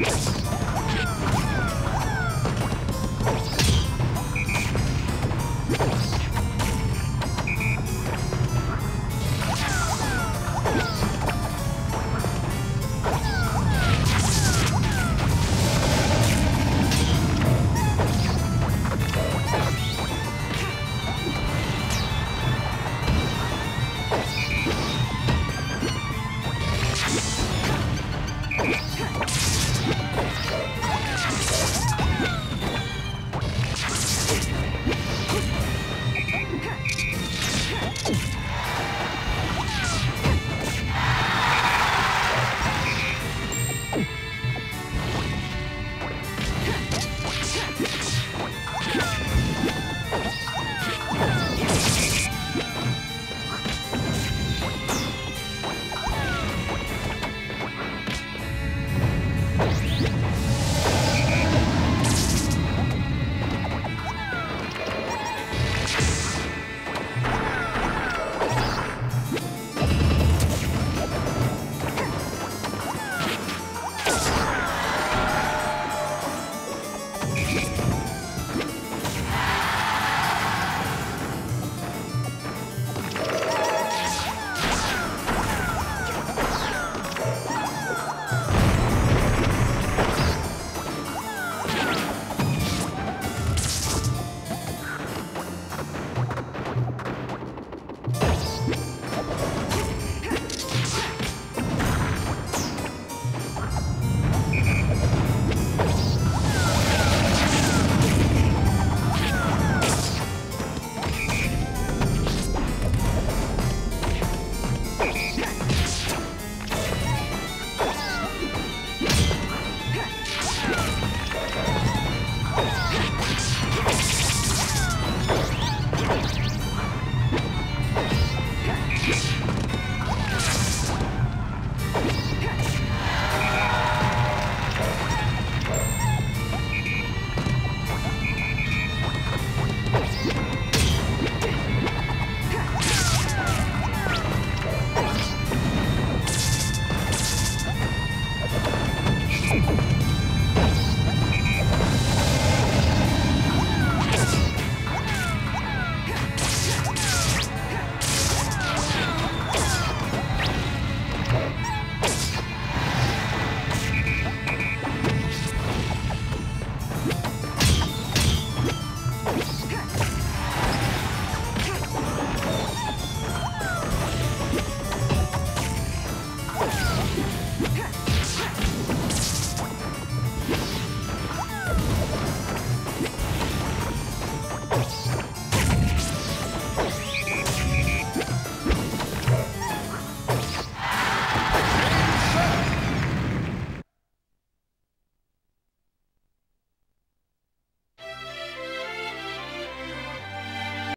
Yes!